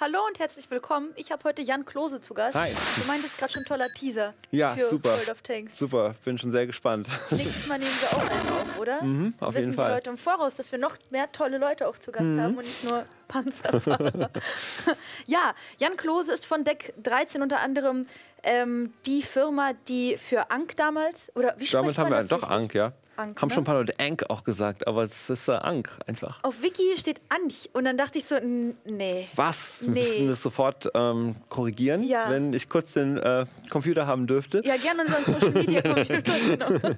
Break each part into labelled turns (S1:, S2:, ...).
S1: Hallo und herzlich willkommen. Ich habe heute Jan Klose zu Gast.
S2: Hi.
S1: Du meintest gerade schon toller Teaser
S2: Ja,
S1: für
S2: super.
S1: World of Tanks.
S2: Super, bin schon sehr gespannt.
S1: Nächstes Mal nehmen wir auch einen auf, oder?
S2: Mhm, auf
S1: Wissen
S2: jeden
S1: die
S2: Fall. Mhm.
S1: Leute im Voraus, dass wir noch mehr tolle Leute auch zu Gast haben und nicht nur Panzerfahrer. ja, Jan Klose ist von Deck 13 unter anderem ähm, die Firma, die für Ank damals, oder wie
S2: Damit haben wir
S1: das
S2: doch? Ank, ja.
S1: Ank,
S2: haben
S1: ne?
S2: schon ein paar Leute Ank auch gesagt, aber es ist äh, Ank einfach.
S1: Auf Wiki steht Anch und dann dachte ich so, nee.
S2: Was? Wir
S1: Nee.
S2: müssen das sofort ähm, korrigieren,
S1: Ja.
S2: wenn ich kurz den äh, Computer haben dürfte.
S1: Ja, gerne unseren Social Media Computer. Genau,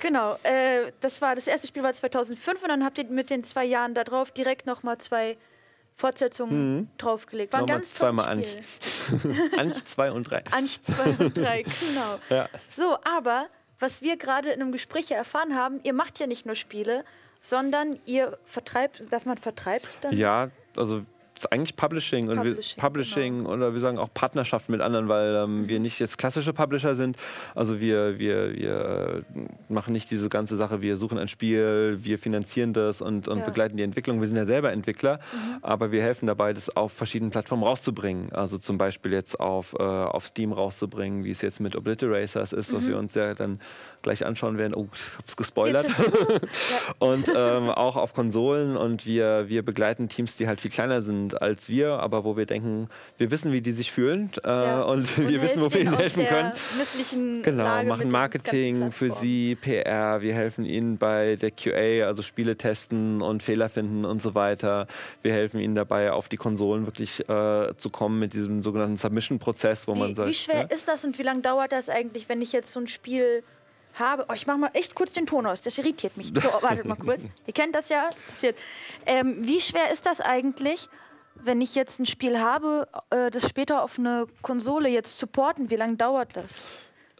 S1: genau äh, das war das erste Spiel war 2005 und dann habt ihr mit den zwei Jahren da drauf direkt nochmal zwei Fortsetzungen draufgelegt. War ein ganz
S2: Mhm. zweimal
S1: Spiel.
S2: Anch 2 und 3.
S1: Anch 2 und 3, genau.
S2: Ja.
S1: So, aber was wir gerade in einem Gespräch erfahren haben, ihr macht ja nicht nur Spiele, sondern ihr vertreibt, darf man vertreibt dann?
S2: Ja, also es eigentlich Publishing und
S1: Publishing,
S2: wir, Publishing oder wir sagen auch Partnerschaften mit anderen, weil ähm,
S1: Mhm.
S2: wir nicht jetzt klassische Publisher sind. Also wir, wir, wir äh, machen nicht diese ganze Sache, wir suchen ein Spiel, wir finanzieren das und, und
S1: Ja.
S2: begleiten die Entwicklung. Wir sind ja selber Entwickler,
S1: Mhm.
S2: aber wir helfen dabei, das auf verschiedenen Plattformen rauszubringen. Also zum Beispiel jetzt auf, äh, auf Steam rauszubringen, wie es jetzt mit Obliteracers ist, was wir uns ja dann gleich anschauen werden. Oh, ich hab's gespoilert.
S1: Mhm.
S2: Und ähm, auch auf Konsolen und wir, wir begleiten Teams, die halt viel kleiner sind als wir, aber wo wir denken, wir wissen, wie die sich fühlen äh,
S1: Ja.
S2: und, wir wissen, wo wir ihnen helfen können. Genau,
S1: Lage
S2: machen Marketing für sie, PR, wir helfen ihnen bei der QA, also Spiele testen und Fehler finden und so weiter. Wir helfen ihnen dabei, auf die Konsolen wirklich äh, zu kommen mit diesem sogenannten Submission-Prozess, wo man
S1: Wie,
S2: sagt,
S1: wie schwer
S2: ja,
S1: ist das und wie lange dauert das eigentlich, wenn ich jetzt so ein Spiel habe? Oh, ich mache mal echt kurz den Ton aus, das irritiert mich. So, wartet mal kurz. Ihr kennt das ja. Passiert. Ähm, wie schwer ist das eigentlich, wenn ich jetzt ein Spiel habe, äh, das später auf eine Konsole jetzt supporten? Wie lange dauert das?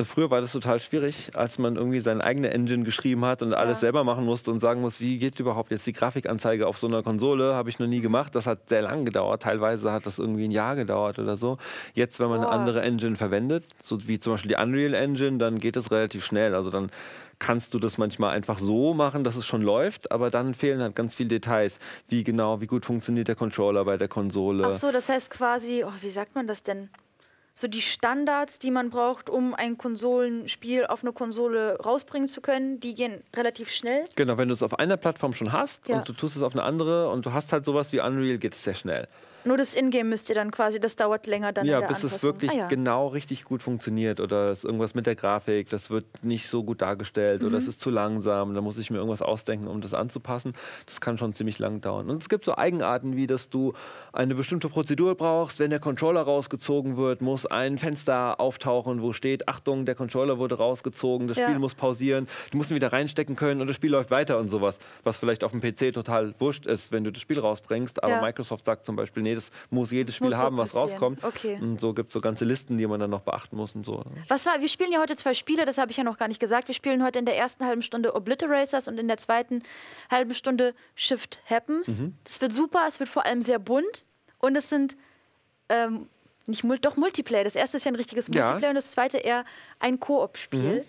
S2: Früher war das total schwierig, als man irgendwie seine eigene Engine geschrieben hat und alles selber machen musste und sagen muss, wie geht überhaupt jetzt die Grafikanzeige auf so einer Konsole, habe ich noch nie gemacht. Das hat sehr lang gedauert. Teilweise hat das irgendwie ein Jahr gedauert oder so. Jetzt, wenn man
S1: Boah.
S2: eine andere Engine verwendet, so wie zum Beispiel die Unreal Engine, dann geht es relativ schnell. Also dann kannst du das manchmal einfach so machen, dass es schon läuft, aber dann fehlen halt ganz viele Details. Wie genau, wie gut funktioniert der Controller bei der Konsole.
S1: Ach so, das heißt quasi, oh, wie sagt man das denn? So die Standards, die man braucht, um ein Konsolenspiel auf eine Konsole rausbringen zu können, die gehen relativ schnell.
S2: Genau, wenn du es auf einer Plattform schon hast
S1: Ja.
S2: und du tust es auf eine andere und du hast halt sowas wie Unreal, geht es sehr schnell.
S1: Nur das Ingame müsst ihr dann quasi, das dauert länger dann
S2: Ja, bis es
S1: Anpassung.
S2: wirklich
S1: ah, ja.
S2: genau richtig gut funktioniert oder ist irgendwas mit der Grafik, das wird nicht so gut dargestellt oder es
S1: Mhm.
S2: ist zu langsam, da muss ich mir irgendwas ausdenken, um das anzupassen. Das kann schon ziemlich lang dauern. Und es gibt so Eigenarten, wie dass du eine bestimmte Prozedur brauchst. Wenn der Controller rausgezogen wird, muss ein Fenster auftauchen, wo steht, Achtung, der Controller wurde rausgezogen, das
S1: Ja.
S2: Spiel muss pausieren, du musst ihn wieder reinstecken können und das Spiel läuft weiter und sowas. Was vielleicht auf dem PC total wurscht ist, wenn du das Spiel rausbringst. Aber
S1: Ja.
S2: Microsoft sagt zum Beispiel, nee, das muss jedes Spiel
S1: Muss so
S2: haben, was
S1: passieren.
S2: rauskommt.
S1: Okay.
S2: Und so gibt es so ganze Listen, die man dann noch beachten muss und so.
S1: Was war, wir spielen ja heute zwei Spiele, das habe ich ja noch gar nicht gesagt. Wir spielen heute in der ersten halben Stunde Obliteracers und in der zweiten halben Stunde Shift Happens.
S2: Mhm.
S1: Das wird super, es wird vor allem sehr bunt und es sind ähm, nicht doch Multiplayer. Das erste ist ja ein richtiges
S2: Ja. Mhm.
S1: Multiplayer und das zweite eher ein Koop-Spiel.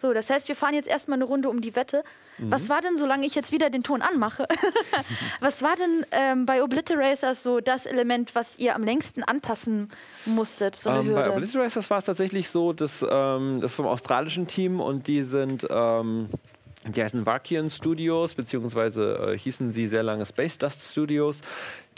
S1: So, das heißt, wir fahren jetzt erstmal eine Runde um die Wette.
S2: Mhm.
S1: Was war denn, solange ich jetzt wieder den Ton anmache, was war denn ähm, bei Obliteracers so das Element, was ihr am längsten anpassen musstet? So
S2: Ähm, bei? Obliteracers war es tatsächlich so, dass ähm, das vom australischen Team und die sind. Ähm, die heißen Vakian Studios, beziehungsweise äh, hießen sie sehr lange Space Dust Studios.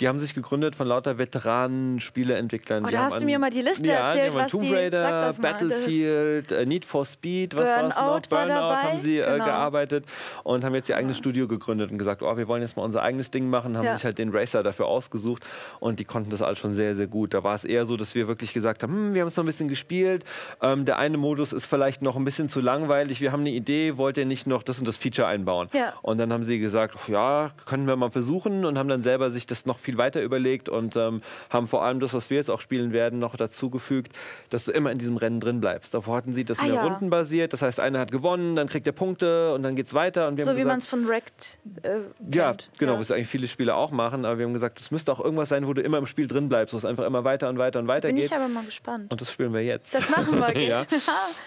S2: Die haben sich gegründet von lauter Veteranen, Spieleentwicklern.
S1: Oh,
S2: Die
S1: da hast du mir mal die Liste
S2: ja,
S1: erzählt,
S2: die
S1: was
S2: Tomb
S1: die-
S2: Raider,
S1: das mal, das
S2: Battlefield, äh, Need for Speed, was war es noch?
S1: Burnout war dabei,
S2: haben sie äh,
S1: genau.
S2: gearbeitet und haben jetzt ihr eigenes Studio gegründet und gesagt, oh, wir wollen jetzt mal unser eigenes Ding machen, haben
S1: Ja.
S2: sich halt den Racer dafür ausgesucht und die konnten das alles schon sehr, sehr gut. Da war es eher so, dass wir wirklich gesagt haben, hm, wir haben es noch ein bisschen gespielt, ähm, der eine Modus ist vielleicht noch ein bisschen zu langweilig, wir haben eine Idee, wollt ihr nicht noch das und das Feature einbauen?
S1: Ja.
S2: Und dann haben sie gesagt, ja, können wir mal versuchen und haben dann selber sich das noch viel weiter überlegt und ähm, haben vor allem das, was wir jetzt auch spielen werden, noch dazugefügt, dass du immer in diesem Rennen drin bleibst. Davor hatten sie das
S1: Ah,
S2: mehr
S1: ja.
S2: rundenbasiert, das heißt, einer hat gewonnen, dann kriegt er Punkte und dann geht's weiter. Und wir
S1: So
S2: haben
S1: wie man es von Wrecked äh,
S2: ja,
S1: kennt.
S2: genau,
S1: Ja.
S2: was eigentlich viele Spiele auch machen, aber wir haben gesagt, es müsste auch irgendwas sein, wo du immer im Spiel drin bleibst, wo es einfach immer weiter und weiter und weiter
S1: Bin
S2: geht.
S1: ich aber mal gespannt.
S2: Und das spielen wir jetzt.
S1: Das machen wir, gell?
S2: ja.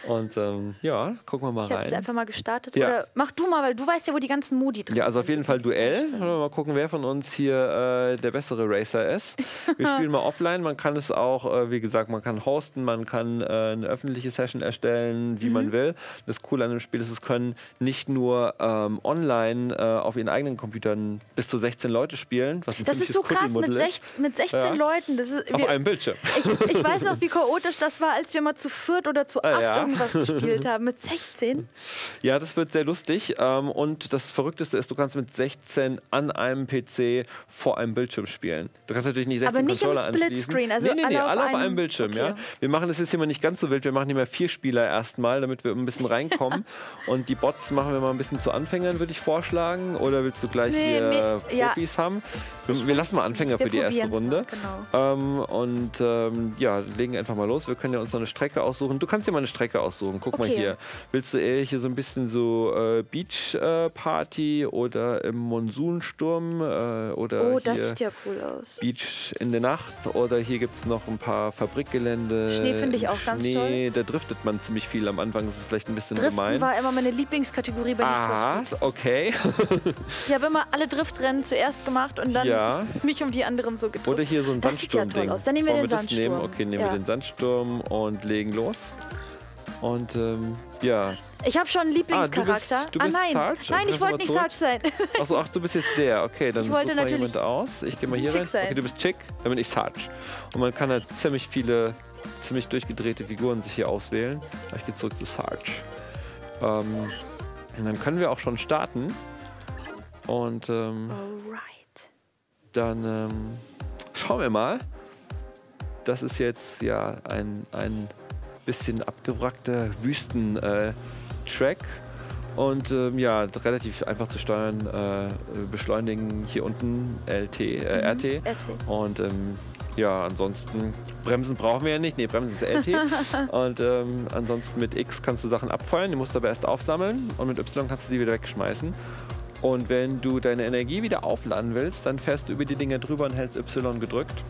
S2: Und ähm, ja, gucken wir mal
S1: Ich habe es
S2: rein.
S1: einfach mal gestartet.
S2: Ja.
S1: Oder Mach du mal, weil du weißt ja, wo die ganzen Modi drin
S2: Ja, also auf jeden
S1: sind.
S2: Fall Duell. Mal gucken, wer von uns hier äh, der bessere Racer ist. Wir spielen mal offline. Man kann es auch, äh, wie gesagt, man kann hosten, man kann äh, eine öffentliche Session erstellen, wie
S1: Mhm.
S2: man will. Das Coole an dem Spiel ist, es können nicht nur ähm, online äh, auf ihren eigenen Computern bis zu 16 Leute spielen, was ein
S1: Das ist so krass mit. 16, mit 16
S2: Ja.
S1: Leuten. Das ist,
S2: Auf
S1: wir,
S2: einem Bildschirm.
S1: ich, ich weiß noch, wie chaotisch das war, als wir mal zu viert oder zu
S2: Ah,
S1: acht
S2: ja.
S1: irgendwas gespielt haben. Mit 16.
S2: Ja, das wird sehr lustig. Ähm, und das Verrückteste ist, du kannst mit 16 an einem PC vor einem Bildschirm spielen. Du kannst natürlich nicht 16
S1: Aber nicht im
S2: Controller anschließen.
S1: Splitscreen, also
S2: nee, nee, nee,
S1: alle auf einem-
S2: einem Bildschirm. Ja.
S1: okay.
S2: Wir machen das jetzt hier mal nicht ganz so wild. Wir machen hier mal vier Spieler erstmal, damit wir ein bisschen reinkommen. und die Bots machen wir mal ein bisschen zu Anfängern, würde ich vorschlagen. Oder willst du gleich
S1: Nee,
S2: hier
S1: nee, ja.
S2: Profis haben? Wir, wir lassen mal Anfänger
S1: Wir
S2: für die erste Runde.
S1: mal, genau.
S2: Ähm, und ähm, ja, legen einfach mal los. Wir können ja uns noch eine Strecke aussuchen. Du kannst dir mal eine Strecke aussuchen. Guck mal
S1: Okay.
S2: hier. Willst du eher hier so ein bisschen so äh, Beach-Party oder im Monsunsturm äh, oder
S1: Oh,
S2: hier
S1: ja cool aus.
S2: Beach in der Nacht oder hier gibt es noch ein paar Fabrikgelände.
S1: Schnee finde ich auch ganz
S2: Schnee, Da driftet man ziemlich viel am Anfang. Das ist vielleicht ein bisschen
S1: Driften
S2: gemein.
S1: war immer meine Lieblingskategorie bei Speed.
S2: okay.
S1: Ich habe immer alle Driftrennen zuerst gemacht und dann
S2: Ja.
S1: mich um die anderen so gedrückt.
S2: Oder hier so ein
S1: Das sieht ja toll aus. Dann nehmen wir
S2: Wollen
S1: den
S2: Nehmen?
S1: Sandsturm.
S2: Okay, nehmen
S1: Ja.
S2: wir den Sandsturm und legen los. Und ähm, ja.
S1: Ich habe schon einen Lieblingscharakter.
S2: Ah, du bist
S1: ah nein,
S2: Sarge?
S1: nein, ich wollte nicht. Sarge sein.
S2: Achso, ach, du bist jetzt der. Okay, dann
S1: Ich wollte
S2: mal jemand aus. Ich gehe mal hier rein.
S1: sein.
S2: Okay, du bist chick, dann bin ich Sarge. Und man kann halt ziemlich viele, ziemlich durchgedrehte Figuren sich hier auswählen. Ich gehe zurück zu Sarge. Ähm, und dann können wir auch schon starten. Und ähm, dann ähm, schauen wir mal. Das ist jetzt ja ein, ein bisschen abgewrackter Wüsten-Track. Und ähm, ja, relativ einfach zu steuern. Äh, beschleunigen hier unten LT, äh, RT.
S1: RT.
S2: Und ähm, ja, ansonsten Bremsen brauchen wir ja nicht. Nee, Bremsen ist LT. und ähm, ansonsten mit X kannst du Sachen abfeuern, die musst du aber erst aufsammeln und mit Y kannst du sie wieder wegschmeißen. Und wenn du deine Energie wieder aufladen willst, dann fährst du über die Dinger drüber und hältst Y gedrückt.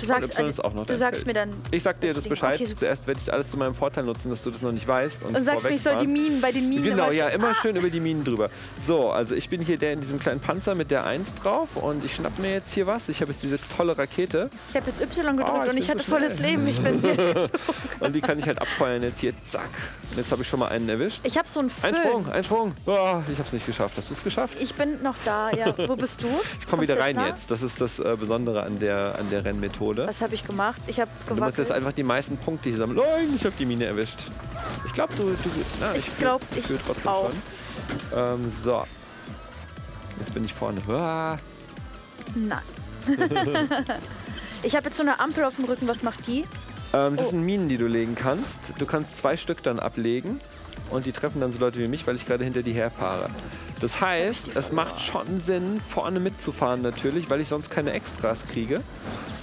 S1: Du sagst,
S2: ist auch noch
S1: du sagst
S2: Feld.
S1: mir dann
S2: Ich sag dir das. Bescheid.
S1: Okay.
S2: Zuerst werde ich alles zu meinem Vorteil nutzen, dass du das noch nicht weißt. Und,
S1: und sagst mir, ich soll die. Minen bei den Minen
S2: Genau, ja, immer schön über die Minen drüber. So, also ich bin hier der in diesem kleinen Panzer mit der 1 drauf und ich schnapp mir jetzt hier was. Ich habe jetzt diese tolle Rakete
S1: Ich habe jetzt Y gedrückt
S2: Ah, ich
S1: und ich hatte
S2: so
S1: volles. Leben. Ich bin sehr.
S2: und die kann ich halt abfeuern jetzt hier. Zack. Und jetzt habe ich schon mal einen erwischt.
S1: Ich habe so einen
S2: Ein
S1: Föhn.
S2: Sprung, ein Sprung. Oh, ich habe es nicht geschafft. Hast du es geschafft?
S1: Ich bin noch da, ja. Wo bist du?
S2: Ich komme wieder rein jetzt. Das ist das äh, Besondere an der, an der Rennmethode.
S1: Was habe ich gemacht? Ich habe
S2: Du musst jetzt
S1: gewackelt.
S2: einfach die meisten Punkte hier sammeln. Nein, ich habe die Mine erwischt. Ich glaube, du, du. Na,
S1: Ich
S2: fühl-
S1: glaub,
S2: ich fühl trotzdem
S1: auch.
S2: schon. Ähm, so. Jetzt bin ich vorne. Ah,
S1: Nein. ich habe jetzt so eine Ampel auf dem Rücken. Was macht die?
S2: Ähm, das
S1: Oh.
S2: sind Minen, die du legen kannst. Du kannst zwei Stück dann ablegen und die treffen dann so Leute wie mich, weil ich gerade hinter die herfahre. Das heißt, es macht schon Sinn, vorne mitzufahren natürlich, weil ich sonst keine Extras kriege.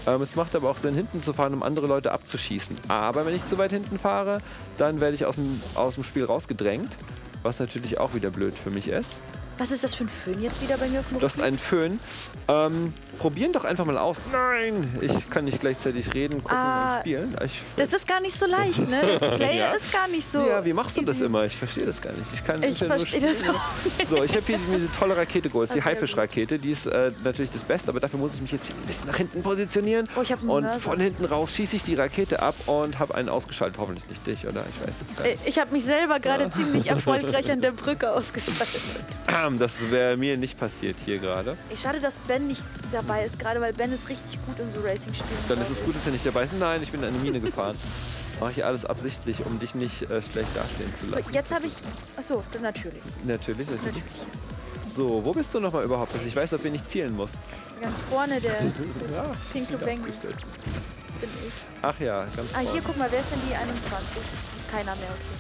S2: Ähm, es macht aber auch Sinn, hinten zu fahren, um andere Leute abzuschießen. Aber wenn ich zu weit hinten fahre, dann werde ich aus dem, aus dem Spiel rausgedrängt, was natürlich auch wieder blöd für mich ist.
S1: Was ist das für ein Föhn jetzt wieder bei mir auf dem
S2: Du hast einen Föhn. Ähm, probieren doch einfach mal aus. Nein, ich kann nicht gleichzeitig reden, gucken
S1: Ah,
S2: und spielen. Ich,
S1: Das ist gar nicht so leicht, ne? Das Play
S2: Ja.
S1: ist gar nicht so.
S2: Ja, wie machst du das immer? Ich verstehe das gar nicht. Ich kann
S1: Ich
S2: ja
S1: verstehe das auch nicht.
S2: So, ich habe hier diese tolle Rakete geholt, die
S1: Okay,
S2: Haifisch-Rakete. Die ist äh, natürlich das Beste, aber dafür muss ich mich jetzt hier ein bisschen nach hinten positionieren.
S1: Oh, ich habe
S2: Und
S1: Mörser.
S2: von hinten raus schieße ich die Rakete ab und habe einen ausgeschaltet. Hoffentlich nicht dich, oder? Ich weiß jetzt gar
S1: Äh,
S2: nicht.
S1: Ich habe mich selber gerade ziemlich erfolgreich an der Brücke ausgeschaltet.
S2: Das wäre mir nicht passiert hier gerade.
S1: Schade, dass Ben nicht dabei ist, gerade weil Ben ist richtig gut in so Racing-Spielen.
S2: Dann ist es gut, dass er nicht dabei ist. Nein, ich bin in eine Mine gefahren. Mache ich alles absichtlich, um dich nicht äh, schlecht dastehen zu
S1: So,
S2: lassen.
S1: jetzt habe ich. Achso, das natürlich.
S2: Natürlich, natürlich.
S1: natürlich.
S2: So, wo bist du nochmal überhaupt, dass ich weiß, auf wen ich zielen muss?
S1: Ganz vorne der
S2: Ja,
S1: Bang
S2: abgestellt.
S1: bin ich.
S2: Ach ja, ganz
S1: Ah, hier,
S2: vorne.
S1: guck mal, wer ist denn die 21? Keiner mehr, okay.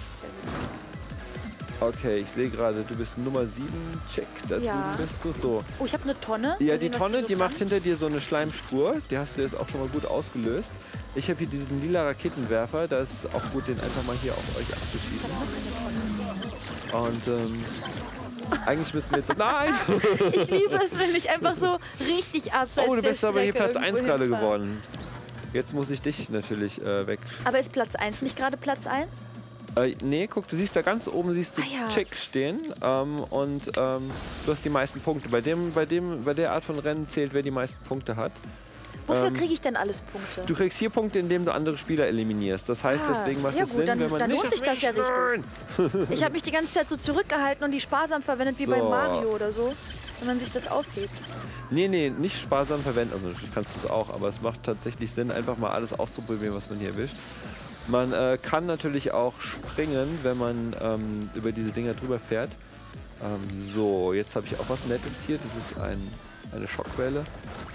S2: Okay, ich sehe gerade, du bist Nummer 7. Check, da
S1: Ja.
S2: bist du so.
S1: Oh, ich habe eine Tonne.
S2: Ja, die Tonne,
S1: so
S2: die macht hinter dir so eine Schleimspur. Die hast du jetzt auch schon mal gut ausgelöst. Ich habe hier diesen lila Raketenwerfer. Da ist auch gut, den einfach mal hier auf euch abzuschießen. Und ähm, eigentlich müssen wir jetzt... Nein!
S1: Ich liebe es, wenn ich einfach so richtig abseits
S2: Oh, du bist aber hier Platz 1
S1: irgendwo
S2: gerade geworden. Jetzt muss ich dich natürlich äh, weg.
S1: Aber ist Platz 1 nicht gerade Platz 1?
S2: Äh, nee, guck, du siehst da ganz oben siehst du
S1: Ah, ja.
S2: Chick stehen ähm, und ähm, du hast die meisten Punkte. Bei dem, bei dem, bei der Art von Rennen zählt, wer die meisten Punkte hat.
S1: Wofür
S2: Ähm,
S1: kriege ich denn alles Punkte?
S2: Du kriegst hier Punkte, indem du andere Spieler eliminierst. Das heißt,
S1: Ah,
S2: deswegen macht es Sinn,
S1: dann-
S2: wenn man
S1: dann
S2: nicht
S1: lohnt sich das ja richtig. Ich habe mich die ganze Zeit so zurückgehalten und die sparsam verwendet wie bei
S2: So.
S1: Mario oder so. Wenn man sich das aufhebt.
S2: Nee, nee, nicht sparsam verwenden. Also kannst du es auch, aber es macht tatsächlich Sinn, einfach mal alles auszuprobieren, was man hier erwischt. Man äh, kann natürlich auch springen, wenn man ähm, über diese Dinger drüber fährt. Ähm, so, jetzt habe ich auch was Nettes hier. Das ist ein, eine Schockwelle.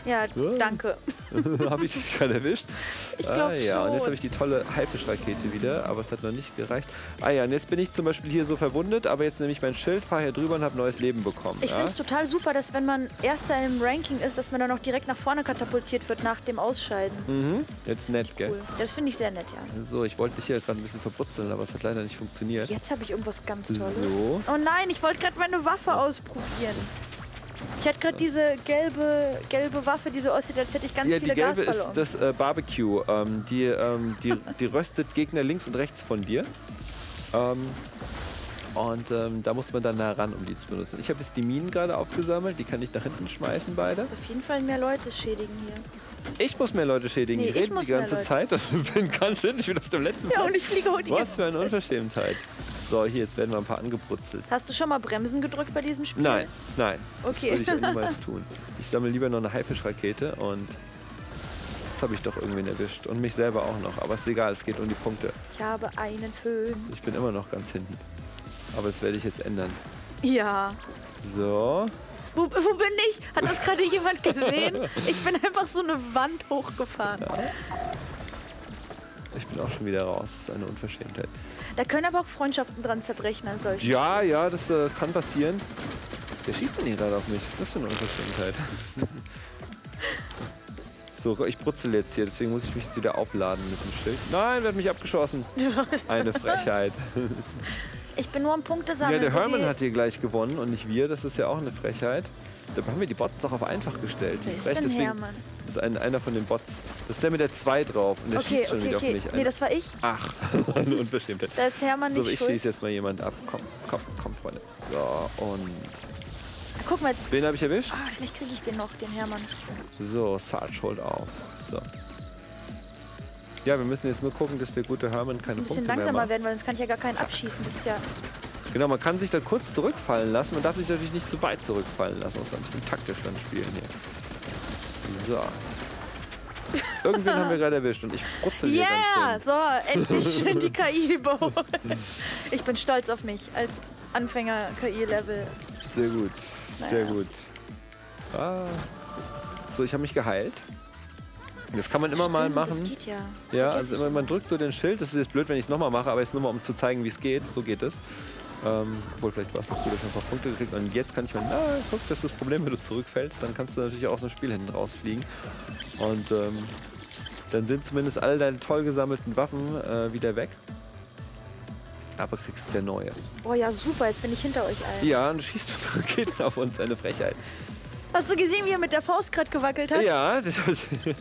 S1: Ja,
S2: Ja.
S1: danke.
S2: habe ich dich gerade erwischt?
S1: Ich glaub
S2: ah, ja, und jetzt
S1: schon.
S2: habe ich die tolle Haifischrakete wieder, aber es hat noch nicht gereicht. Ah ja, und jetzt bin ich zum Beispiel hier so verwundet, aber jetzt nehme ich mein Schild, fahre hier drüber und habe neues Leben bekommen.
S1: Ich
S2: ja?
S1: finde es total super, dass wenn man Erster im Ranking ist, dass man dann auch direkt nach vorne katapultiert wird nach dem Ausscheiden.
S2: Mhm, jetzt nett, gell?
S1: Cool. Das finde ich sehr nett, ja.
S2: So, ich wollte dich hier gerade ein bisschen verbrutzeln, aber es hat leider nicht funktioniert.
S1: Jetzt habe ich irgendwas ganz Tolles.
S2: So.
S1: Oh nein, ich wollte gerade meine Waffe ausprobieren. Ich hatte gerade diese gelbe, gelbe Waffe, die so aussieht, als hätte ich ganz
S2: Ja, die
S1: viele
S2: gelbe ist
S1: Gasballons.
S2: das äh, Barbecue. Ähm, die, ähm, die, die röstet Gegner links und rechts von dir. Ähm, und ähm, da muss man dann nah ran, um die zu benutzen. Ich habe jetzt die Minen gerade aufgesammelt. Die kann ich nach hinten schmeißen, beide.
S1: muss auf jeden Fall mehr Leute schädigen hier.
S2: Ich muss mehr Leute schädigen.
S1: Nee,
S2: ich
S1: ich
S2: rede die ganze. Zeit und bin ganz hinten. Ich bin auf dem letzten
S1: Ja,
S2: Platz.
S1: und ich fliege die
S2: Was für eine
S1: Zeit.
S2: Unverschämtheit. So, hier, jetzt werden wir ein paar angebrutzelt.
S1: Hast du schon mal Bremsen gedrückt bei diesem Spiel?
S2: Nein, nein. Das
S1: Okay.
S2: würde ich niemals tun. Ich sammle lieber noch eine Haifischrakete und das habe ich doch irgendwen erwischt. Und mich selber auch noch. Aber ist egal, es geht um die Punkte.
S1: Ich habe einen Föhn.
S2: Ich bin immer noch ganz hinten. Aber das werde ich jetzt ändern.
S1: Ja.
S2: So.
S1: Wo, wo bin ich? Hat das gerade jemand gesehen? Ich bin einfach so eine Wand hochgefahren.
S2: Ich bin auch schon wieder raus. Das ist eine Unverschämtheit.
S1: Da können aber auch Freundschaften dran zerbrechen an solchen.
S2: Ja, ja, das äh, kann passieren. Der schießt denn hier gerade auf mich. Was ist das für eine Unverschämtheit? so, ich brutzel jetzt hier, deswegen muss ich mich jetzt wieder aufladen mit dem Schild. Nein, wird mich abgeschossen. Eine Frechheit.
S1: Ich bin nur am Punkte
S2: Ja,
S1: sammeln.
S2: der
S1: so
S2: Herman hat hier gleich gewonnen und nicht wir. Das ist ja auch eine Frechheit. Dabei haben wir die Bots doch auf einfach gestellt. Wie frech, deswegen
S1: Hermann?
S2: Das ist ein, einer von den Bots. Das ist der mit der 2 drauf und der
S1: Okay,
S2: schießt schon
S1: okay,
S2: wieder
S1: okay.
S2: auf mich.
S1: Nee,
S2: ein.
S1: das war ich.
S2: Ach, eine Unverschämtheit.
S1: Da ist Hermann
S2: So,
S1: nicht
S2: ich
S1: schuld.
S2: schieße jetzt mal jemand ab. Komm, komm, komm, Freunde. So, und
S1: Guck mal jetzt.
S2: wen habe ich erwischt?
S1: Ah, vielleicht kriege ich den noch, den Hermann.
S2: So, Sarge holt auf. So. Ja, wir müssen jetzt nur gucken, dass der gute Hermann keine
S1: Ein bisschen
S2: Punkte mehr
S1: langsamer
S2: macht.
S1: werden, weil sonst kann ich ja gar keinen abschießen. Das ist ja.
S2: Genau, man kann sich dann kurz zurückfallen lassen. Man darf sich natürlich nicht zu weit zurückfallen lassen. Muss ein bisschen taktisch dann spielen hier. So. Irgendwen haben wir gerade erwischt und ich brutzel hier
S1: Yeah! So, endlich schön die KI überholt. Ich bin stolz auf mich als Anfänger-KI-Level.
S2: Sehr gut, sehr
S1: Naja.
S2: gut. Ah. So, ich habe mich geheilt. Das kann man immer mal
S1: Stimmt,
S2: machen.
S1: Das geht ja. Das
S2: Ja, also immer, man drückt so den Schild. Das ist jetzt blöd, wenn ich es nochmal mache, aber jetzt nur mal, um zu zeigen, wie es geht. So geht es. Ähm, obwohl, vielleicht war es noch gut, dass ich ein paar Punkte gekriegt Und jetzt kann ich mal, na, guck, das ist das Problem, wenn du zurückfällst, dann kannst du natürlich auch aus dem Spiel hinten rausfliegen. Und ähm, dann sind zumindest all deine toll gesammelten Waffen äh, wieder weg. Aber kriegst ja neue.
S1: Oh ja, super, jetzt bin ich hinter euch allen.
S2: Ja, und du schießt mit Raketen auf uns, eine Frechheit.
S1: Hast du gesehen, wie er mit der Faust gerade gewackelt hat?
S2: Ja, das war,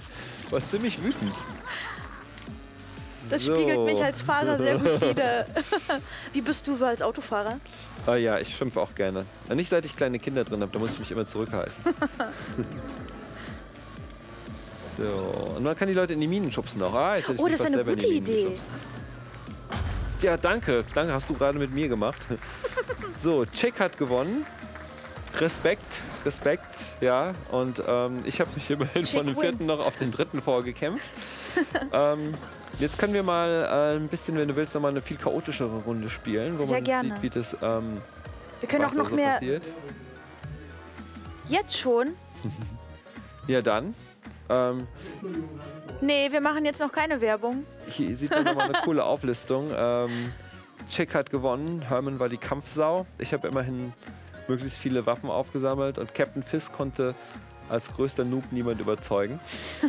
S2: war ziemlich wütend.
S1: Das
S2: So.
S1: spiegelt mich als Fahrer sehr gut wider. wie bist du so als Autofahrer?
S2: Ah ja, ich schimpfe auch gerne. Nicht seit ich kleine Kinder drin habe, da muss ich mich immer zurückhalten. so, und man kann die Leute in die Minen schubsen auch. Ah, jetzt hätte ich
S1: Oh, das ist eine gute Idee.
S2: geschubst. Ja, danke. Danke, hast du gerade mit mir gemacht. so, Chick hat gewonnen. Respekt, Respekt, ja. Und ähm, ich habe mich immerhin
S1: Chick
S2: von dem vierten noch auf den dritten vorgekämpft. ähm, jetzt können wir mal äh, ein bisschen, wenn du willst, noch mal eine viel chaotischere Runde spielen, wo
S1: Sehr
S2: man
S1: gerne.
S2: sieht, wie das ähm,
S1: Wir können auch noch
S2: so
S1: mehr.
S2: passiert.
S1: Jetzt schon?
S2: Ja, dann. Ähm,
S1: Nee, wir machen jetzt noch keine Werbung.
S2: hier sieht man nochmal eine coole Auflistung. Ähm, Chick hat gewonnen, Herman war die Kampfsau. Ich habe immerhin möglichst viele Waffen aufgesammelt und Captain Fisk konnte als größter Noob niemand überzeugen.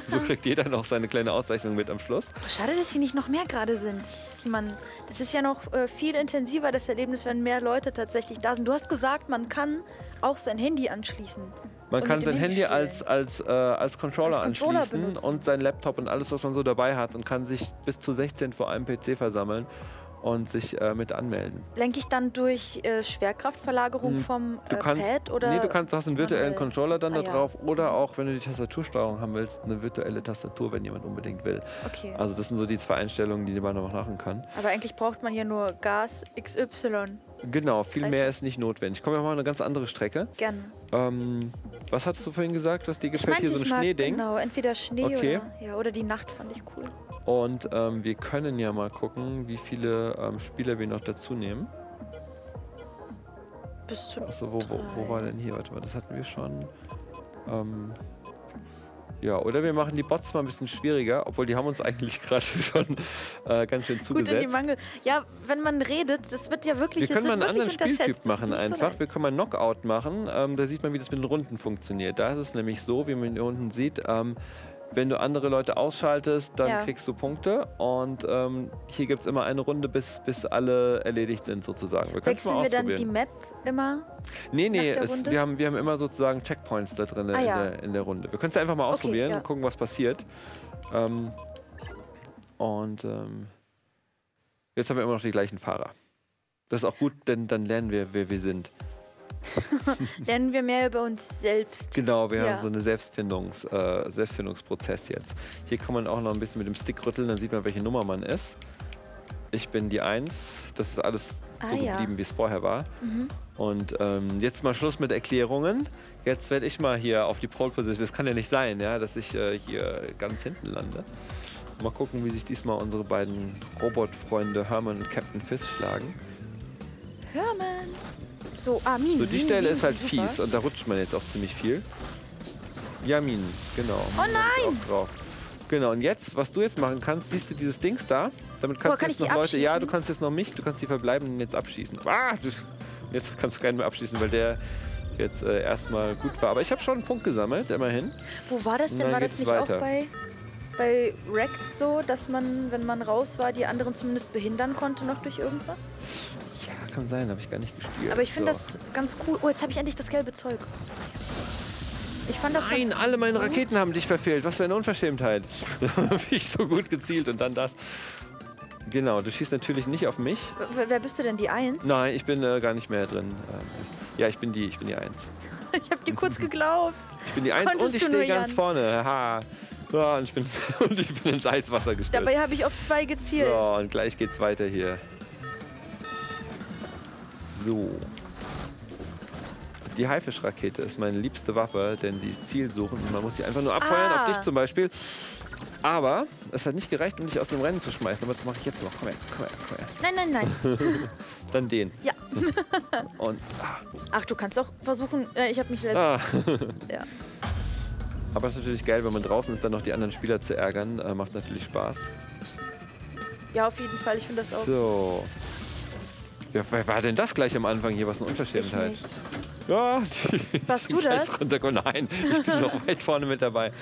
S2: so kriegt jeder noch seine kleine Auszeichnung mit am Schluss.
S1: Schade, dass hier nicht noch mehr gerade sind. Man, das ist ja noch äh, viel intensiver, das Erlebnis, wenn mehr Leute tatsächlich da sind. Du hast gesagt, man kann auch sein Handy anschließen.
S2: Man kann sein Handy als, als, äh, als Controller
S1: Als Controller
S2: anschließen
S1: benutzen.
S2: und sein Laptop und alles, was man so dabei hat und kann sich bis zu 16 vor einem PC versammeln und sich äh, mit anmelden.
S1: Lenke ich dann durch äh, Schwerkraftverlagerung
S2: Hm,
S1: vom
S2: Du
S1: äh,
S2: kannst,
S1: Pad oder?
S2: nee, du kannst, du hast einen virtuellen
S1: manuell?
S2: Controller dann
S1: Ah,
S2: da
S1: ja.
S2: drauf oder auch, wenn du die Tastatursteuerung haben willst, eine virtuelle Tastatur, wenn jemand unbedingt will.
S1: Okay.
S2: Also das sind so die zwei Einstellungen, die man noch machen kann.
S1: Aber eigentlich braucht man ja nur Gas XY.
S2: Genau, viel
S1: Alter.
S2: mehr ist nicht notwendig. Kommen wir mal eine ganz andere Strecke.
S1: Gerne.
S2: Ähm, was hast du vorhin gesagt, was dir
S1: Ich
S2: gefällt?
S1: meinte,
S2: Hier so ein
S1: ich
S2: Schneeding.
S1: Genau, entweder Schnee
S2: Okay.
S1: oder, ja, oder die Nacht fand ich cool.
S2: Und ähm, wir können ja mal gucken, wie viele ähm, Spieler wir noch dazu nehmen.
S1: Bis zu
S2: Achso, wo, wo, wo war denn hier? Warte mal, das hatten wir schon. Ähm, ja, oder wir machen die Bots mal ein bisschen schwieriger, obwohl die haben uns eigentlich gerade schon äh, ganz schön
S1: Gut in die
S2: zugesetzt.
S1: Mangel. Ja, wenn man redet, das wird ja wirklich.
S2: Wir können mal einen anderen. Spieltyp machen
S1: so
S2: einfach.
S1: leicht.
S2: Wir können mal Knockout machen. Ähm, da sieht man, wie das mit den Runden funktioniert. Da ist es nämlich so, wie man hier unten sieht, ähm, wenn du andere Leute ausschaltest, dann
S1: Ja.
S2: kriegst du Punkte. Und ähm, hier gibt es immer eine Runde, bis, bis alle erledigt sind sozusagen. Wir
S1: Wechseln
S2: mal
S1: wir dann die. Map immer?
S2: Nee, nee, es, wir, haben, wir haben immer sozusagen Checkpoints da drin
S1: Ah,
S2: in,
S1: ja.
S2: der, in der Runde. Wir können es einfach mal
S1: Okay,
S2: ausprobieren
S1: ja.
S2: und gucken, was passiert. Ähm, und ähm, jetzt haben wir immer noch die gleichen Fahrer. Das ist auch gut, denn dann lernen wir, wer wir sind.
S1: Lernen wir mehr über uns selbst.
S2: Genau, wir
S1: Ja.
S2: haben so einen Selbstfindungs, äh, Selbstfindungsprozess jetzt. Hier kann man auch noch ein bisschen mit dem Stick rütteln, dann sieht man, welche Nummer man ist. Ich bin die 1. Das ist alles
S1: Ah,
S2: so
S1: ja.
S2: geblieben, wie es vorher war.
S1: Mhm.
S2: Und ähm, jetzt mal Schluss mit Erklärungen. Jetzt werde ich mal hier auf die Pole Position. Das kann ja nicht sein, ja, dass ich äh, hier ganz hinten lande. Mal gucken, wie sich diesmal unsere beiden Robotfreunde Herman und Captain Fiss schlagen.
S1: Hermann. So, ah, Minen.
S2: So, die
S1: Minen,
S2: Stelle
S1: Minen
S2: ist halt
S1: sind super.
S2: fies und da rutscht man jetzt auch ziemlich viel. Ja, Minen, genau.
S1: Oh
S2: drauf. Genau, und jetzt, was du jetzt machen kannst, siehst du dieses Dings da? Damit kannst
S1: kann
S2: du jetzt noch Leute. Ja, du kannst jetzt noch mich, du kannst die Verbleibenden jetzt abschießen. Ah, du, jetzt kannst du keinen mehr abschießen, weil der jetzt äh, erstmal gut war. Aber ich habe schon einen Punkt gesammelt, immerhin.
S1: Wo war das denn? War das nicht
S2: weiter.
S1: auch bei, bei Wrecked so, dass man, wenn man raus war, die anderen zumindest behindern konnte noch durch irgendwas?
S2: Ja, kann sein, habe ich gar nicht gespielt.
S1: Aber ich finde
S2: So.
S1: das ganz cool. Oh, jetzt habe ich endlich das gelbe Zeug. Ich fand das
S2: Nein, alle meine. Raketen haben dich verfehlt. Was für eine Unverschämtheit. Wie ich so gut gezielt und dann das. Genau, du schießt natürlich nicht auf mich.
S1: Wer, wer bist du denn, die Eins?
S2: Nein, ich bin äh, gar nicht mehr drin. Ähm, ja, ich bin die, ich bin die Eins.
S1: Ich habe dir kurz geglaubt.
S2: Ich bin die Eins
S1: Konntest
S2: und ich stehe ganz
S1: Jan?
S2: vorne. Ha. Ja, und, ich bin, und ich bin ins Eiswasser gestürzt.
S1: Dabei habe ich auf zwei gezielt.
S2: So, und gleich geht's weiter hier. So. Die Haifischrakete ist meine liebste Waffe, denn sie ist zielsuchend und man muss sie einfach nur abfeuern,
S1: Ah.
S2: auf dich zum Beispiel. Aber es hat nicht gereicht, um dich aus dem Rennen zu schmeißen. Aber das mache ich jetzt noch. Komm her, komm her, komm her.
S1: Nein, nein, nein.
S2: Dann den.
S1: Ja.
S2: Und. Ah,
S1: Ach, du kannst auch versuchen. Äh, ich habe mich selbst.
S2: ah.
S1: Ja.
S2: Aber es ist natürlich geil, wenn man draußen ist, dann noch die anderen Spieler zu ärgern. Äh, macht natürlich Spaß.
S1: ja, auf jeden Fall. Ich finde das auch.
S2: So. Ja, wer war denn das gleich am Anfang hier? Was eine Unverschämtheit. Ja, die
S1: Warst du das?
S2: runtergekommen. Nein, ich bin noch weit vorne mit dabei.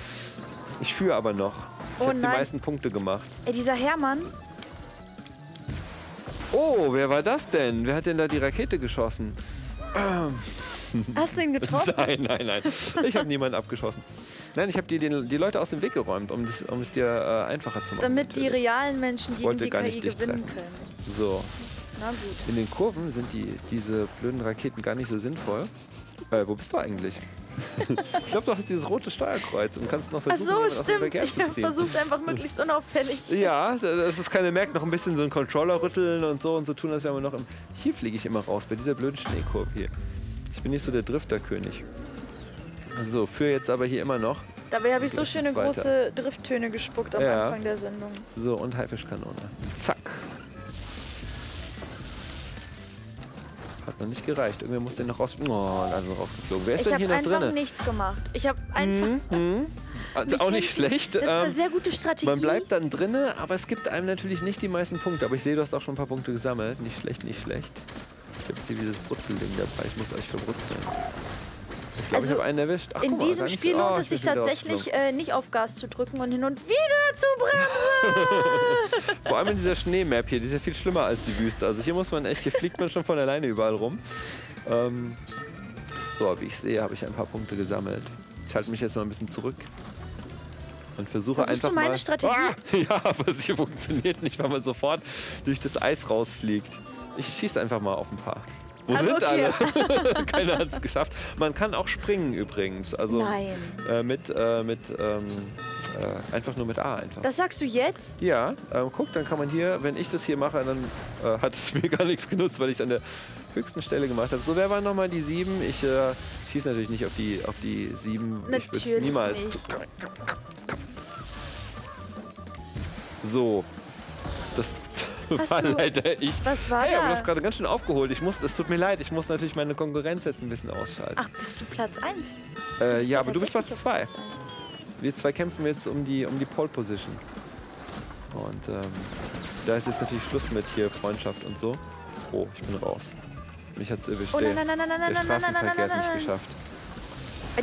S2: Ich führe aber noch. Ich
S1: Oh
S2: habe die meisten Punkte gemacht.
S1: Ey, dieser Hermann.
S2: Oh, wer war das denn? Wer hat denn da die Rakete geschossen?
S1: Hast du ihn getroffen?
S2: Nein, nein, nein. Ich habe niemanden abgeschossen. Nein, ich habe die, die Leute aus dem Weg geräumt, um es um dir äh, einfacher zu machen.
S1: Damit die
S2: natürlich.
S1: realen Menschen gegen die KI gewinnen
S2: treffen.
S1: können.
S2: So. In den Kurven sind die, diese blöden Raketen gar nicht so sinnvoll. Äh, wo bist du eigentlich? ich glaube, du hast dieses rote Steuerkreuz und kannst noch
S1: Ach
S2: versuchen,
S1: so,
S2: jemanden aus dem
S1: stimmt. Ich versucht, einfach möglichst unauffällig.
S2: Ja, dass es keiner merkt, noch ein bisschen so einen Controller rütteln und so und so tun, als wären wir noch im. Hier fliege ich immer raus, bei dieser blöden Schneekurve hier. Ich bin nicht so der Drifterkönig. So, für jetzt aber hier immer noch.
S1: Dabei habe ich so schöne große Drifttöne gespuckt am
S2: Ja.
S1: Anfang der Sendung.
S2: So, und Haifischkanone. Zack. Hat noch nicht gereicht. Irgendwer muss den noch raus. Oh, also rausgeflogen. Wer ist
S1: Ich
S2: denn
S1: habe
S2: hier noch
S1: einfach
S2: drin?
S1: nichts gemacht. Ich habe einfach.
S2: Mhm. Also auch nicht schlecht.
S1: Das ist eine
S2: Ähm,
S1: sehr gute Strategie.
S2: man bleibt dann drinne, aber es gibt einem natürlich nicht die meisten Punkte. Aber ich sehe, du hast auch schon ein paar Punkte gesammelt. Nicht schlecht, nicht schlecht. Ich habe jetzt hier dieses Brutzelding dabei. Ich muss euch verbrutzeln. Ich glaube,
S1: Also,
S2: ich habe einen erwischt. Ach,
S1: In
S2: mal,
S1: diesem Spiel
S2: oh,
S1: lohnt
S2: ich
S1: es sich tatsächlich äh, nicht auf Gas zu drücken und hin und wieder zu bremsen.
S2: Vor allem in dieser Schneemap hier, die ist ja viel schlimmer als die Wüste. Also hier muss man echt, hier fliegt man schon von alleine überall rum. Ähm, so, wie ich sehe, habe ich ein paar Punkte gesammelt. Ich halte mich jetzt mal ein bisschen zurück. Und versuche
S1: Versuchst
S2: einfach
S1: du meine
S2: mal.
S1: Strategie?
S2: Ah, ja, aber sie funktioniert nicht, weil man sofort durch das Eis rausfliegt. Ich schieße einfach mal auf ein paar. Wo
S1: Also,
S2: sind
S1: okay.
S2: alle? Keiner hat es geschafft. Man kann auch springen übrigens. Also
S1: Nein.
S2: Äh, mit, äh, mit ähm, äh, einfach nur mit A einfach.
S1: Das sagst du jetzt?
S2: Ja, ähm, guck, dann kann man hier, wenn ich das hier mache, dann äh, hat es mir gar nichts genutzt, weil ich es an der höchsten Stelle gemacht habe. So, wer waren nochmal die sieben? Ich äh, schieße natürlich nicht auf die, auf die sieben. ich würde es
S1: Natürlich
S2: niemals.
S1: nicht.
S2: So. Das
S1: Hast
S2: war
S1: du-
S2: leider ich.
S1: Was war
S2: Hey, aber du
S1: da?
S2: hast gerade ganz schön aufgeholt. Ich muss, es tut mir leid, ich muss natürlich meine Konkurrenz jetzt ein bisschen ausschalten.
S1: Ach, bist du Platz 1?
S2: äh, ja, aber du bist Platz zwei. Wir zwei kämpfen jetzt um die, um die Pole Position. Und ähm, da ist jetzt natürlich Schluss mit hier Freundschaft und so. Oh, ich bin raus. Mich hat's erwischt.
S1: Oh nein, nein, nein, nein, nein, nein, nein, nein, nein, nein,
S2: nicht geschafft.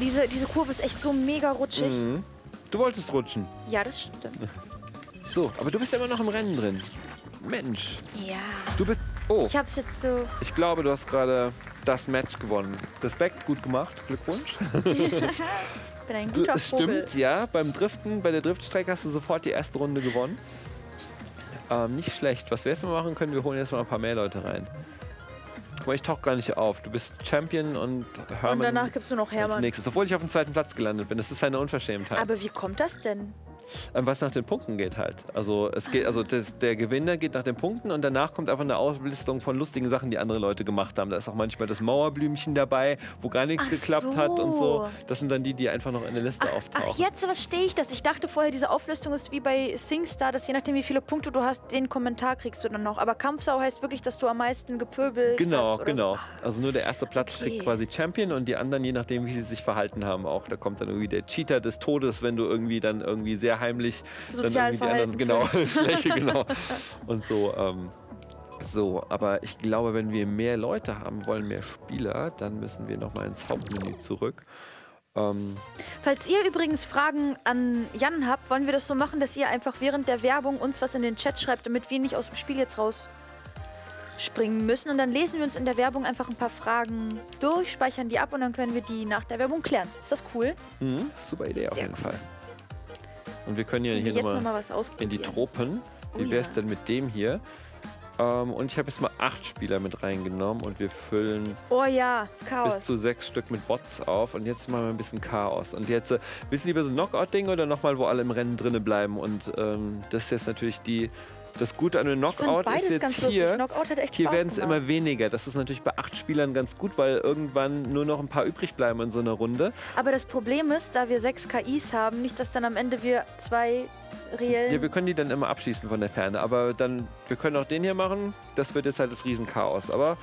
S1: Diese, diese Kurve ist echt so mega rutschig.
S2: Mhm. Du wolltest rutschen.
S1: Ja, das stimmt.
S2: So, aber du bist ja immer noch im Rennen drin. Mensch,
S1: Ja.
S2: du bist. Oh,
S1: Ich hab's jetzt so.
S2: ich glaube, du hast gerade das Match gewonnen. Respekt, gut gemacht. Glückwunsch.
S1: Ich bin ein guter
S2: Das
S1: Vogel.
S2: stimmt, ja. Beim Driften, bei der Driftstrecke hast du sofort die erste Runde gewonnen. Ähm, nicht schlecht. Was wir jetzt mal machen können, wir holen jetzt mal ein paar mehr Leute rein. Guck mal, ich tauche gar nicht auf. Du bist Champion und Hermann
S1: Und danach gibt's nur noch
S2: als
S1: Hermann.
S2: nächstes. Obwohl ich auf dem zweiten Platz gelandet bin. Das ist eine Unverschämtheit.
S1: Aber wie kommt das denn?
S2: Ähm, was nach den Punkten geht halt. Also es geht, also das, der Gewinner geht nach den Punkten und danach kommt einfach eine Auflistung von lustigen Sachen, die andere Leute gemacht haben. Da ist auch manchmal das Mauerblümchen dabei, wo gar nichts
S1: Ach
S2: geklappt hat und so.
S1: so.
S2: Das sind dann die, die einfach noch in der Liste auftauchen.
S1: Ach, jetzt verstehe ich das. Ich dachte vorher, diese Auflistung ist wie bei SingStar, dass je nachdem, wie viele Punkte du hast, den Kommentar kriegst du dann noch. Aber Kampfsau heißt wirklich, dass du am meisten gepöbelt
S2: Genau,
S1: hast. oder
S2: genau.
S1: So.
S2: Also nur der erste Platz
S1: Okay.
S2: kriegt quasi Champion und die anderen, je nachdem, wie sie sich verhalten haben, auch. Da kommt dann irgendwie der Cheater des Todes, wenn du irgendwie dann irgendwie sehr heimlich dann irgendwie die anderen, genau, Fläche, genau. Und so, ähm, so, aber ich glaube, wenn wir mehr Leute haben wollen, mehr Spieler, dann müssen wir nochmal ins Hauptmenü zurück. Ähm,
S1: Falls ihr übrigens Fragen an Jan habt, wollen wir das so machen, dass ihr einfach während der Werbung uns was in den Chat schreibt, damit wir nicht aus dem Spiel jetzt rausspringen müssen. Und dann lesen wir uns in der Werbung einfach ein paar Fragen durch, speichern die ab und dann können wir die nach der Werbung klären. Ist das cool?
S2: mhm, super Idee auf
S1: Sehr
S2: jeden
S1: cool.
S2: Fall. Und wir können ja hier nochmal
S1: was
S2: in die? Tropen. Wie
S1: Oh
S2: wäre es
S1: ja.
S2: denn mit dem hier? Ähm, und ich habe jetzt mal acht Spieler mit reingenommen und wir füllen
S1: Oh ja,
S2: bis zu sechs Stück mit Bots auf und jetzt machen wir ein bisschen Chaos. Und jetzt, äh, willst du lieber so ein Knockout-Ding oder nochmal, wo alle im Rennen drinnen bleiben? Und ähm, das ist jetzt natürlich die, das Gute an einem Knockout ist jetzt hier, hier werden es immer weniger. Das ist natürlich bei acht Spielern ganz gut, weil irgendwann nur noch ein paar übrig bleiben in so einer Runde.
S1: Aber das Problem ist, da wir sechs KIs haben, nicht, dass dann am Ende wir zwei reellen...
S2: Ja, wir können die dann immer abschießen von der Ferne, aber dann, wir können auch den hier machen. Das wird jetzt halt das Riesenchaos. Aber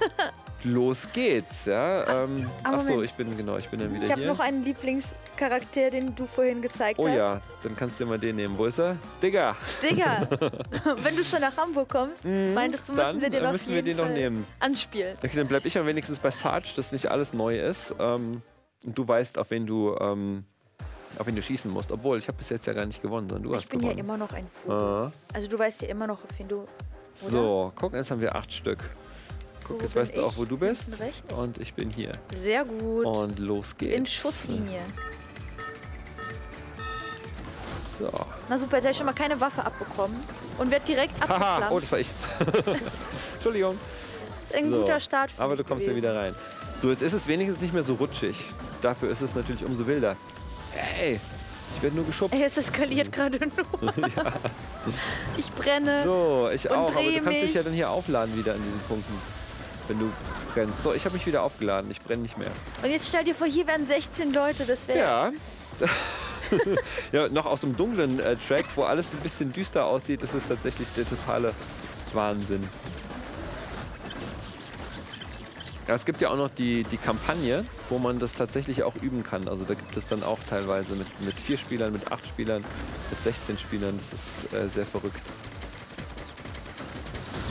S2: los geht's, ja. Ähm,
S1: aber
S2: Achso,
S1: Moment.
S2: ich bin genau, ich bin dann wieder
S1: ich habe
S2: hier.
S1: noch einen Lieblingscharakter, den du vorhin gezeigt
S2: Oh
S1: hast.
S2: ja, dann kannst du dir mal den nehmen. Wo ist er? Digga!
S1: Digga, wenn du schon nach Hamburg kommst, meintest du, müssen
S2: dann
S1: wir den
S2: äh,
S1: auf
S2: müssen wir den noch nehmen.
S1: anspielen.
S2: Okay, dann bleib ich am wenigstens bei Sarge, dass nicht alles neu ist. Ähm, und du weißt, auf wen du, ähm, auf wen du schießen musst. Obwohl, ich habe bis jetzt ja gar nicht gewonnen, sondern du
S1: Ich
S2: hast
S1: bin ja
S2: gewonnen.
S1: immer noch ein Vogel.
S2: Ah.
S1: Also du weißt ja immer noch, auf wen du... Oder?
S2: So, guck, jetzt haben wir acht Stück.
S1: So,
S2: jetzt weißt du auch, wo du bist.
S1: Rechts.
S2: Und ich bin hier.
S1: Sehr gut.
S2: Und los geht's.
S1: In Schusslinie.
S2: So.
S1: Na super, jetzt habe ich schon mal keine Waffe abbekommen. Und wird direkt
S2: Haha, oh,
S1: abgeflammt.
S2: das war ich. Entschuldigung.
S1: Ein
S2: So.
S1: guter Start
S2: Aber du kommst ja wieder rein. So, jetzt ist es wenigstens nicht mehr so rutschig. Dafür ist es natürlich umso wilder. Ey, ich werde nur geschubst.
S1: Ey, es eskaliert gerade nur. Ich brenne.
S2: So, ich auch. Aber du kannst dich
S1: mich.
S2: ja dann hier aufladen wieder an diesen Punkten. Wenn du brennst. So, ich habe mich wieder aufgeladen. Ich brenne nicht mehr.
S1: Und jetzt stell dir vor, hier wären 16 Leute. Das wäre...
S2: Ja. ja, noch aus dem dunklen äh, Track, wo alles ein bisschen düster aussieht, das ist tatsächlich der totale Wahnsinn. Ja, es gibt ja auch noch die, die Kampagne, wo man das tatsächlich auch üben kann. Also da gibt es dann auch teilweise mit, mit vier Spielern, mit acht Spielern, mit 16 Spielern. Das ist äh, sehr verrückt.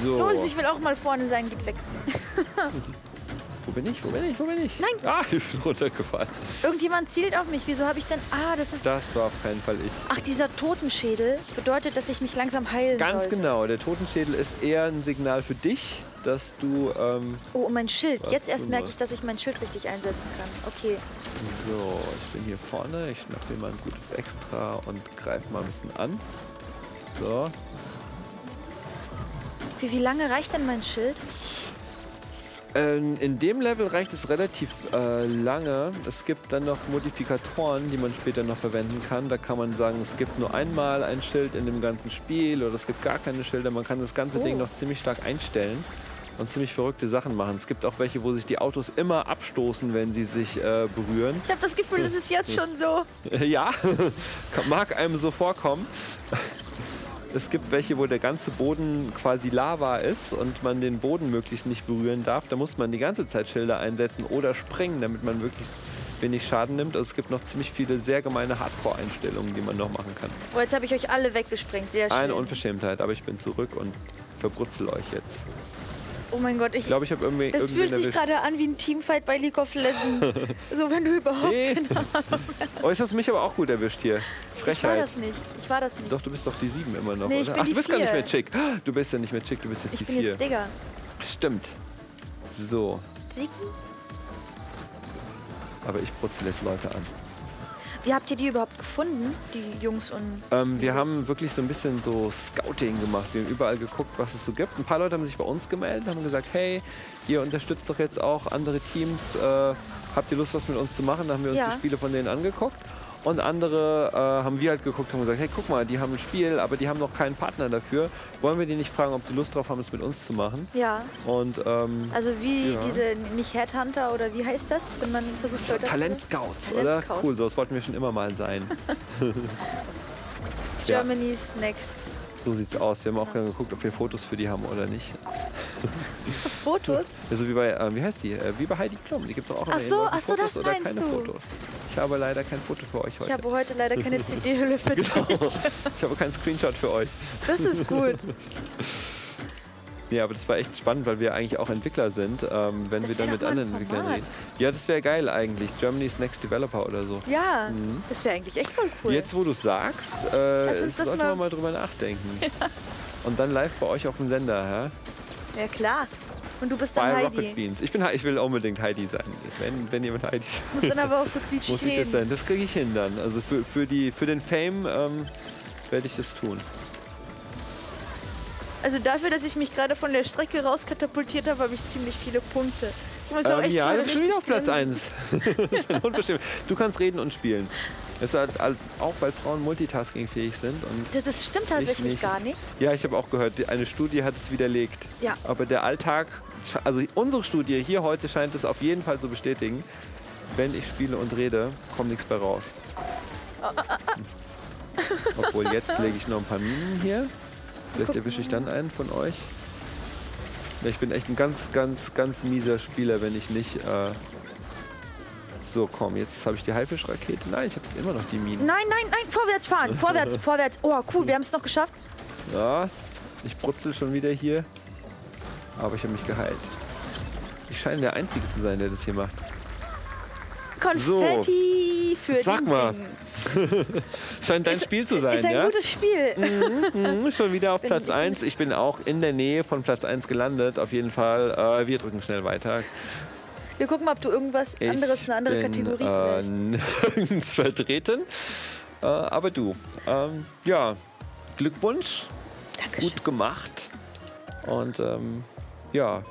S2: So.
S1: Los, ich will auch mal vorne sein. Geht weg.
S2: Wo bin ich? Wo bin ich? Wo bin ich?
S1: Nein.
S2: Ah, ich bin runtergefallen.
S1: Irgendjemand zielt auf mich. Wieso habe ich denn... Ah, das ist...
S2: Das war auf keinen Fall ich.
S1: Ach, dieser Totenschädel bedeutet, dass ich mich langsam heilen
S2: Ganz
S1: sollte.
S2: genau. Der Totenschädel ist eher ein Signal für dich, dass du. Ähm,
S1: Oh, und mein Schild. Jetzt erst merke ich, dass ich mein Schild richtig einsetzen kann. Okay.
S2: so, ich bin hier vorne. Ich schnapp mir mal ein gutes Extra und greife mal ein bisschen an. So.
S1: Wie, wie lange reicht denn mein Schild?
S2: Ähm, in dem Level reicht es relativ äh, lange. Es gibt dann noch Modifikatoren, die man später noch verwenden kann. Da kann man sagen, es gibt nur einmal ein Schild in dem ganzen Spiel oder es gibt gar keine Schilder. Man kann das ganze
S1: Oh.
S2: Ding noch ziemlich stark einstellen und ziemlich verrückte Sachen machen. Es gibt auch welche, wo sich die Autos immer abstoßen, wenn sie sich äh, berühren.
S1: Ich habe das Gefühl, das ist jetzt schon so.
S2: Ja, mag einem so vorkommen. Es gibt welche, wo der ganze Boden quasi Lava ist und man den Boden möglichst nicht berühren darf. Da muss man die ganze Zeit Schilder einsetzen oder springen, damit man wirklich wenig Schaden nimmt. Also es gibt noch ziemlich viele sehr gemeine Hardcore-Einstellungen, die man noch machen kann.
S1: Oh, jetzt habe ich euch alle weggesprengt. Sehr schön.
S2: Eine Unverschämtheit, aber ich bin zurück und verbrutzel euch jetzt.
S1: Oh mein Gott, ich,
S2: Ich glaube, ich habe irgendwie
S1: das fühlt sich gerade an wie ein Teamfight bei League of Legends. so, wenn du überhaupt...
S2: Nee. Oh, jetzt hast du mich aber auch gut erwischt hier.
S1: Ich war
S2: Frechheit.
S1: das nicht. Ich war das nicht.
S2: Doch, du bist doch die 7 immer noch,
S1: Nee, ich
S2: oder?
S1: bin
S2: Ach, du bist gar nicht
S1: vier.
S2: mehr chick. Du bist ja nicht mehr chick, du bist jetzt
S1: ich
S2: die
S1: bin
S2: 4.
S1: jetzt Digger.
S2: Stimmt. So,
S1: Diggi?
S2: aber ich brutzel jetzt Leute an.
S1: Wie habt ihr die überhaupt gefunden, die Jungs und...
S2: Ähm, wir haben wirklich so ein bisschen so Scouting gemacht. Wir haben überall geguckt, was es so gibt. Ein paar Leute haben sich bei uns gemeldet, haben gesagt, hey, ihr unterstützt doch jetzt auch andere Teams. Äh, habt ihr Lust, was mit uns zu machen? Da haben wir uns
S1: Ja.
S2: die Spiele von denen angeguckt. Und andere äh, haben wir halt geguckt und gesagt, hey, guck mal, die haben ein Spiel, aber die haben noch keinen Partner dafür. Wollen wir die nicht fragen, ob die Lust drauf haben, es mit uns zu machen?
S1: Ja,
S2: Und ähm,
S1: also wie
S2: Ja.
S1: diese, nicht Headhunter oder wie heißt das, wenn man versucht, Leute zu-
S2: Talentscouts, oder?
S1: Talentscouts.
S2: Cool, sowas wollten wir schon immer mal sein. Ja.
S1: Germany's Next.
S2: So sieht's aus. Wir haben auch gerne geguckt, ob wir Fotos für die haben oder nicht.
S1: Fotos?
S2: Ja, so wie bei, äh, wie heißt die? Äh, wie bei Heidi Klum. Die gibt doch auch
S1: Ach
S2: immer
S1: so, ach so,
S2: Fotos
S1: das
S2: oder keine
S1: du.
S2: Fotos. Ich habe leider kein Foto für euch
S1: Ich
S2: heute.
S1: habe heute leider keine CD-Hülle für dich.
S2: Genau. Ich habe keinen Screenshot für euch.
S1: Das ist gut.
S2: Nee, aber das war echt spannend, weil wir eigentlich auch Entwickler sind, ähm, wenn
S1: Das
S2: wir dann mit anderen Entwicklern reden. Ja, das wäre geil eigentlich. Germany's Next Developer oder so.
S1: Ja, das wäre eigentlich echt voll cool.
S2: Mhm. Jetzt, wo du sagst, äh, sollten wir mal drüber nachdenken. Und dann live bei euch auf dem Sender, ja?
S1: Ja, klar. Und du bist dann
S2: Bei Rocket
S1: Heidi.
S2: Beans. Ich, bin, ich will unbedingt Heidi sein. Wenn, wenn jemand Heidi
S1: Du musst dann aber auch so quietschig
S2: muss ich das sein. Das kriege ich hin dann. Also für, für, die, für den Fame ähm, werde ich das tun.
S1: Also dafür, dass ich mich gerade von der Strecke rauskatapultiert habe, habe ich ziemlich viele Punkte. Ich muss auch
S2: Ähm,
S1: echt
S2: ja, du bist schon wieder auf Platz
S1: grinsen.
S2: 1. das ist ein Unverschämt. Du kannst reden und spielen. Das ist halt halt auch, weil Frauen multitaskingfähig sind. Und
S1: Das, stimmt tatsächlich
S2: nicht.
S1: gar nicht.
S2: ja, ich habe auch gehört, eine Studie hat es widerlegt.
S1: Ja.
S2: Aber der Alltag, also unsere Studie hier heute scheint es auf jeden Fall zu bestätigen. Wenn ich spiele und rede, kommt nichts bei raus. Obwohl jetzt lege ich noch ein paar Minen hier. Vielleicht erwische ich dann einen von euch. Ich bin echt ein ganz, ganz, ganz mieser Spieler, wenn ich nicht. Äh so, komm, jetzt habe ich die Haifischrakete. Nein, ich habe immer noch die Minen.
S1: Nein, nein, nein, vorwärts fahren. Vorwärts, vorwärts. Oh, cool, wir haben es noch geschafft.
S2: Ja, ich brutzel schon wieder hier. Aber ich habe mich geheilt. Ich scheine der Einzige zu sein, der das hier macht.
S1: Konfetti für
S2: Sag
S1: den
S2: mal. Scheint dein Spiel zu sein,
S1: Ist ein
S2: ja?
S1: gutes Spiel.
S2: Mhm, schon wieder auf
S1: Bin
S2: Platz
S1: ich-
S2: 1. Ich bin auch in der Nähe von Platz 1 gelandet. Auf jeden Fall. Äh, wir drücken schnell weiter.
S1: Wir gucken mal, ob du irgendwas
S2: Ich
S1: anderes, eine andere
S2: bin,
S1: Kategorie
S2: äh, nirgends vertreten. Äh, aber du, ähm, ja, Glückwunsch,
S1: Dankeschön.
S2: gut gemacht. Und ähm, ja,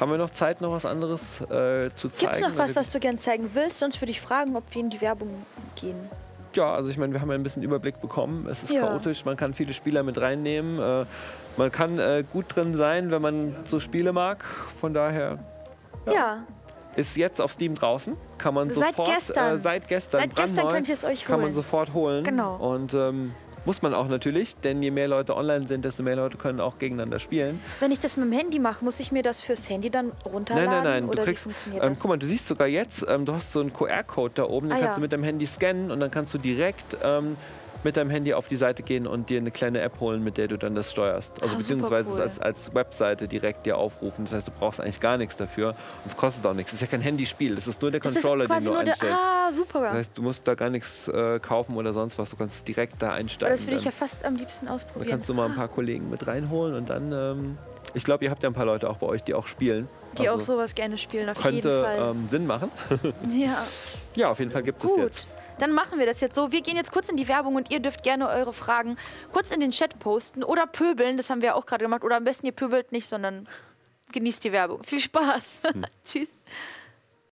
S2: haben wir noch Zeit, noch was anderes äh, zu zeigen?
S1: Gibt es noch was, was du gern zeigen willst? Sonst würde ich fragen, ob wir in die Werbung gehen.
S2: Ja, also ich meine, wir haben ja ein bisschen Überblick bekommen. Es ist
S1: Ja.
S2: chaotisch, man kann viele Spieler mit reinnehmen. Äh, man kann äh, gut drin sein, wenn man so Spiele mag. Von daher
S1: Ja,
S2: ist jetzt auf Steam draußen. Kann man
S1: Seit
S2: sofort,
S1: gestern.
S2: Äh, seit gestern,
S1: seit gestern könnt ihr es euch
S2: kann man
S1: holen.
S2: sofort holen.
S1: Genau.
S2: Und ähm, muss man auch natürlich, denn je mehr Leute online sind, desto mehr Leute können auch gegeneinander spielen.
S1: Wenn ich das mit dem Handy mache, muss ich mir das fürs Handy dann runterladen?
S2: Nein, nein, nein.
S1: Oder
S2: Du kriegst, ähm,
S1: das?
S2: guck mal, du siehst sogar jetzt, ähm, du hast so einen QR-Code da oben, den
S1: Ah,
S2: kannst
S1: ja.
S2: du mit deinem Handy scannen und dann kannst du direkt ähm, mit deinem Handy auf die Seite gehen und dir eine kleine App holen, mit der du dann das steuerst. Also
S1: Ah,
S2: beziehungsweise es als, als Webseite direkt dir aufrufen. Das heißt, du brauchst eigentlich gar nichts dafür. Und es kostet auch nichts. Es ist ja kein Handyspiel. Es ist nur der
S1: Das
S2: Controller, den du
S1: nur der.
S2: einstellst.
S1: Ah, super.
S2: Das heißt, du musst da gar nichts äh, kaufen oder sonst was. Du kannst direkt da
S1: Aber
S2: einsteigen.
S1: das würde ich ja fast am liebsten
S2: da
S1: ausprobieren.
S2: kannst du mal ein paar Kollegen mit reinholen und dann. Ähm, ich glaube, ihr habt ja ein paar Leute auch bei euch, die auch spielen.
S1: die auch
S2: Also
S1: sowas gerne spielen, auf jeden
S2: könnte
S1: Fall.
S2: ähm, Sinn machen.
S1: ja,
S2: ja, auf jeden Fall gibt es jetzt.
S1: Dann machen wir das jetzt so. Wir gehen jetzt kurz in die Werbung und ihr dürft gerne eure Fragen kurz in den Chat posten oder pöbeln. Das haben wir auch gerade gemacht. Oder am besten ihr pöbelt nicht, sondern genießt die Werbung. Viel Spaß.
S2: Hm.
S1: Tschüss.